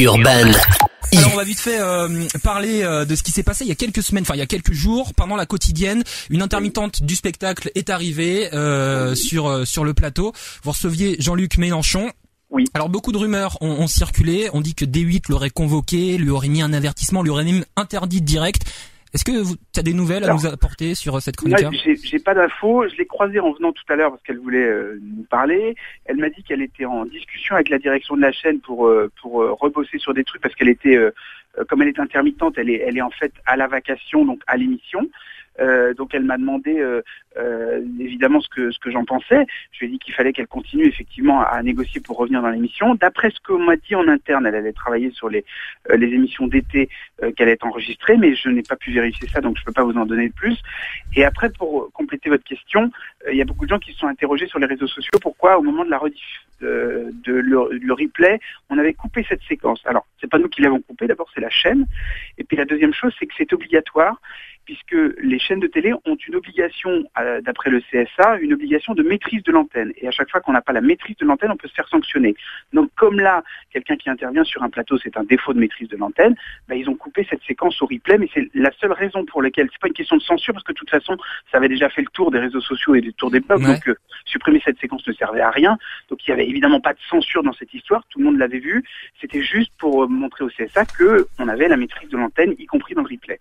Urban. Alors on va vite fait euh, parler euh, de ce qui s'est passé il y a quelques semaines, enfin il y a quelques jours, pendant la quotidienne, une intermittente du spectacle est arrivée euh, sur euh, sur le plateau. Vous receviez Jean-Luc Mélenchon. Oui. Alors beaucoup de rumeurs ont, ont circulé. On dit que D8 l'aurait convoqué, lui aurait mis un avertissement, lui aurait même interdit direct. Est-ce que tu as des nouvelles à nous apporter sur euh, cette chronique j'ai j'ai pas d'infos. Je l'ai croisée en venant tout à l'heure parce qu'elle voulait euh, nous parler. Elle m'a dit qu'elle était en discussion avec la direction de la chaîne pour euh, pour euh, rebosser sur des trucs parce qu'elle était, euh, euh, comme elle est intermittente, elle est elle est en fait à la vacation donc à l'émission. Euh, donc elle m'a demandé euh, euh, évidemment ce que ce que j'en pensais. Je lui ai dit qu'il fallait qu'elle continue effectivement à négocier pour revenir dans l'émission. D'après ce qu'on m'a dit en interne, elle allait travailler sur les les émissions d'été qu'elle est enregistrée, mais je n'ai pas pu vérifier ça, donc je peux pas vous en donner plus. Et après, pour compléter votre question, il y a beaucoup de gens qui se sont interrogés sur les réseaux sociaux pourquoi au moment de la rediff de, de le, le replay, on avait coupé cette séquence? Alors, c'est pas nous qui l'avons coupé, d'abord c'est la chaîne. Et puis la deuxième chose, c'est que c'est obligatoire puisque les chaînes de télé ont une obligation, euh, d'après le CSA, une obligation de maîtrise de l'antenne. Et à chaque fois qu'on n'a pas la maîtrise de l'antenne, on peut se faire sanctionner. Donc comme là, quelqu'un qui intervient sur un plateau, c'est un défaut de maîtrise de l'antenne, bah, ils ont coupé cette séquence au replay, mais c'est la seule raison pour laquelle, c'est pas une question de censure, parce que de toute façon, ça avait déjà fait le tour des réseaux sociaux et le tour des blogs, Ouais. donc euh, supprimer cette séquence ne servait à rien. Donc il y avait évidemment pas de censure dans cette histoire, tout le monde l'avait vu. C'était juste pour euh, montrer au CSA que on avait la maîtrise de l'antenne, y compris dans le replay.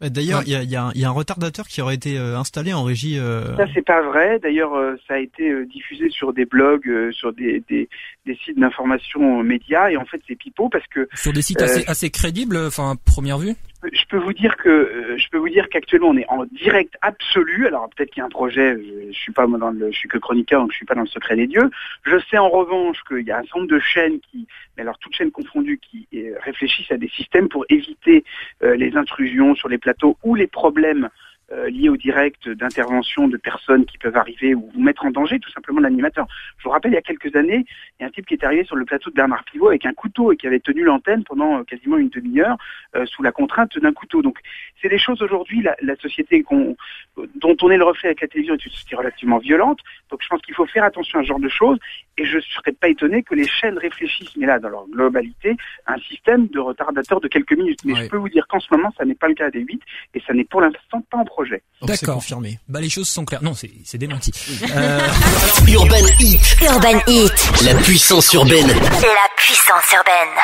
Bah, D'ailleurs, Ouais. il y, a, il y a un- il y a un retardateur qui aurait été euh, installé en régie. euh, Ça c'est pas vrai. D'ailleurs, euh, ça a été euh, diffusé sur des blogs, euh, sur des, des, des sites d'information euh, médias, et en fait c'est pipeau parce que Sur des sites Euh, assez, assez crédibles, enfin à première vue? je peux vous dire que euh, je peux vous dire qu'actuellement on est en direct absolu. Alors peut-être qu'il y a un projet. Je, je suis pas moi dans le, je suis que chroniqueur, donc je suis pas dans le secret des dieux. Je sais en revanche qu'il y a un certain nombre de chaînes qui, mais alors toutes chaînes confondues, qui euh, réfléchissent à des systèmes pour éviter euh, les intrusions sur les plateaux ou les problèmes euh, liés au direct d'intervention de personnes qui peuvent arriver ou mettre en danger tout simplement l'animateur. Je vous rappelle, il y a quelques années, il y a un type qui est arrivé sur le plateau de Bernard Pivot avec un couteau et qui avait tenu l'antenne pendant euh, quasiment une demi-heure euh, sous la contrainte d'un couteau. Donc c'est des choses aujourd'hui, la, la société qu'on, dont on est le reflet avec la télévision est une société relativement violente. Donc je pense qu'il faut faire attention à ce genre de choses et je ne serais pas étonné que les chaînes réfléchissent, mais là dans leur globalité, à un système de retardateur de quelques minutes. Mais Ouais. je peux vous dire qu'en ce moment, ça n'est pas le cas des 8 et ça n'est pour l'instant pas en projet. donc c'est D'accord. confirmé. Bah les choses sont claires. Non, c'est c'est démenti. Euh, Urban Heat. Urban Heat, La puissance urbaine. la puissance urbaine.